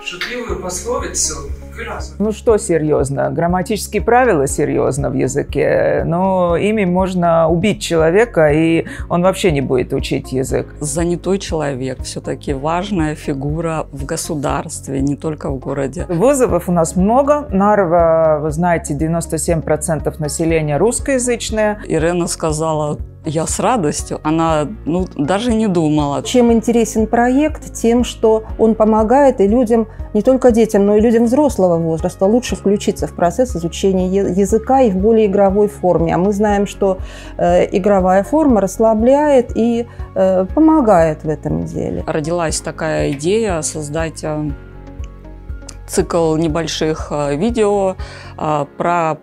шутливую пословицу. Ну что серьезно? Грамматические правила серьезно в языке, но ими можно убить человека, и он вообще не будет учить язык. Занятой человек все-таки важная фигура в государстве, не только в городе. Вызовов у нас много. Нарва, вы знаете, 97% населения русскоязычное. Ирена сказала, я с радостью. Она ну, даже не думала. Чем интересен проект? Тем, что он помогает и людям, не только детям, но и людям взрослого возраста лучше включиться в процесс изучения языка и в более игровой форме. А мы знаем, что э, игровая форма расслабляет и э, помогает в этом деле. Родилась такая идея создать э, цикл небольших э, видео э, про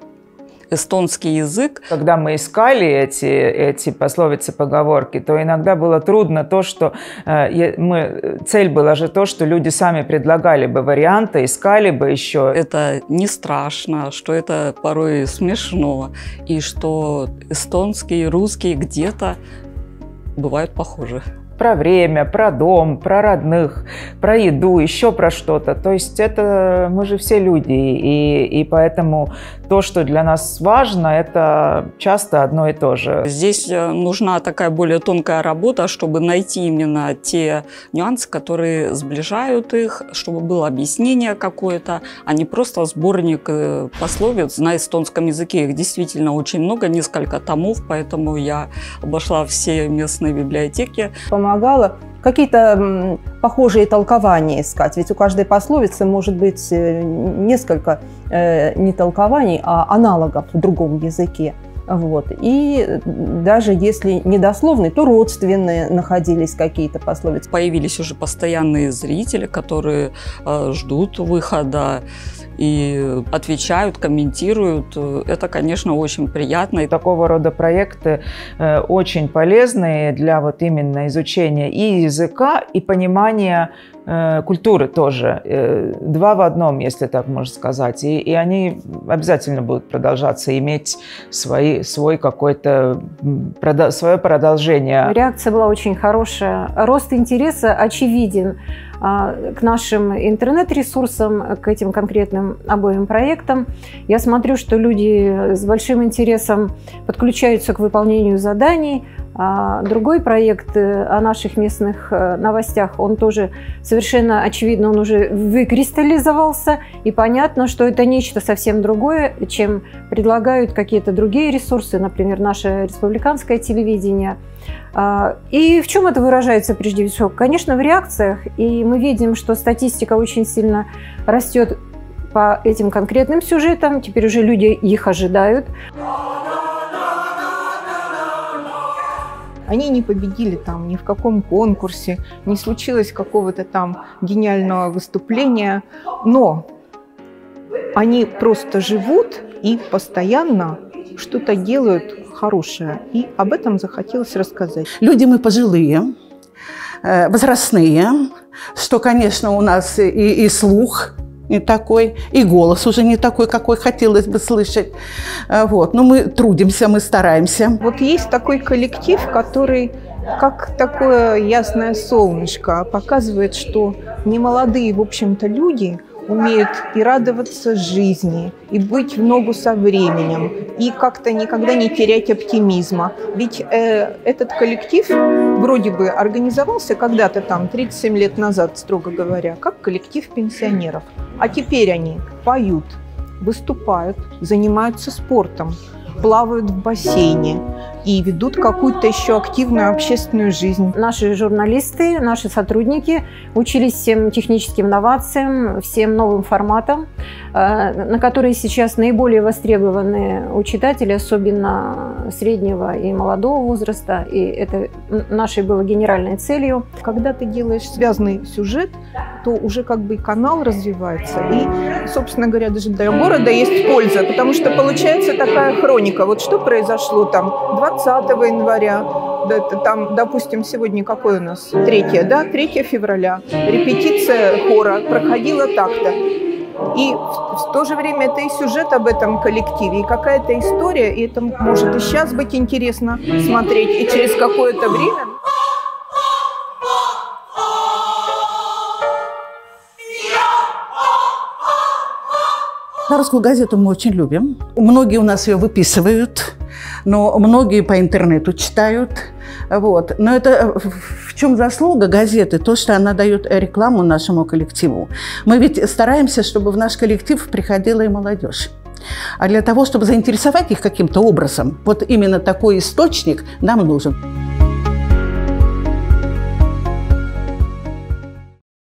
эстонский язык. Когда мы искали эти, эти пословицы, поговорки, то иногда было трудно то, что э, мы, цель была же то, что люди сами предлагали бы варианты, искали бы еще. Это не страшно, что это порой смешно, и что эстонский и русский где-то бывают похожи про время, про дом, про родных, про еду, еще про что-то. То есть это мы же все люди, и, и поэтому то, что для нас важно, это часто одно и то же. Здесь э, нужна такая более тонкая работа, чтобы найти именно те нюансы, которые сближают их, чтобы было объяснение какое-то, а не просто сборник э, пословиц на эстонском языке. Их действительно очень много, несколько томов, поэтому я обошла все местные библиотеки помогало какие-то похожие толкования искать. Ведь у каждой пословицы может быть э, несколько э, не толкований, а аналогов в другом языке. Вот. И даже если недословные, то родственные находились какие-то пословицы. Появились уже постоянные зрители, которые э, ждут выхода и отвечают, комментируют. Это, конечно, очень приятно. И такого рода проекты э, очень полезные для вот именно изучения и языка, и понимания культуры тоже. Э, два в одном, если так можно сказать. И, и они обязательно будут продолжаться, иметь свои, свой какой-то, свое продолжение. Реакция была очень хорошая. Рост интереса очевиден. А, к нашим интернет-ресурсам, к этим конкретным обоим проектам. Я смотрю, что люди с большим интересом подключаются к выполнению заданий. А другой проект э, о наших местных э, новостях, он тоже совершенно очевидно, он уже выкристаллизовался, и понятно, что это нечто совсем другое, чем предлагают какие-то другие ресурсы, например, наше республиканское телевидение – а, и в чем это выражается прежде всего? Конечно, в реакциях. И мы видим, что статистика очень сильно растет по этим конкретным сюжетам. Теперь уже люди их ожидают. Они не победили там ни в каком конкурсе, не случилось какого-то там гениального выступления, но они просто живут и постоянно что-то делают хорошее. И об этом захотелось рассказать. Люди мы пожилые, э, возрастные, что, конечно, у нас и, и слух не такой, и голос уже не такой, какой хотелось бы слышать. Э, вот. Но мы трудимся, мы стараемся. Вот есть такой коллектив, который как такое ясное солнышко показывает, что немолодые, в общем-то, люди – умеют и радоваться жизни, и быть в ногу со временем, и как-то никогда не терять оптимизма. Ведь э, этот коллектив вроде бы организовался когда-то там, 37 лет назад, строго говоря, как коллектив пенсионеров. А теперь они поют, выступают, занимаются спортом, плавают в бассейне и ведут какую-то еще активную общественную жизнь. Наши журналисты, наши сотрудники учились всем техническим инновациям, всем новым форматам, э, на которые сейчас наиболее востребованы у читателей, особенно среднего и молодого возраста. И это нашей было генеральной целью. Когда ты делаешь связанный сюжет, то уже как бы канал развивается. И, собственно говоря, даже для города есть польза, потому что получается такая хроника. Вот что произошло там 20 января, там, допустим, сегодня какой у нас? 3, да? 3 февраля. Репетиция хора проходила так-то. И в, в то же время это и сюжет об этом коллективе, и какая-то история, и это может и сейчас быть интересно смотреть, и через какое-то время. Макаровскую газету мы очень любим. Многие у нас ее выписывают, но многие по интернету читают. Вот. Но это в чем заслуга газеты? То, что она дает рекламу нашему коллективу. Мы ведь стараемся, чтобы в наш коллектив приходила и молодежь. А для того, чтобы заинтересовать их каким-то образом, вот именно такой источник нам нужен.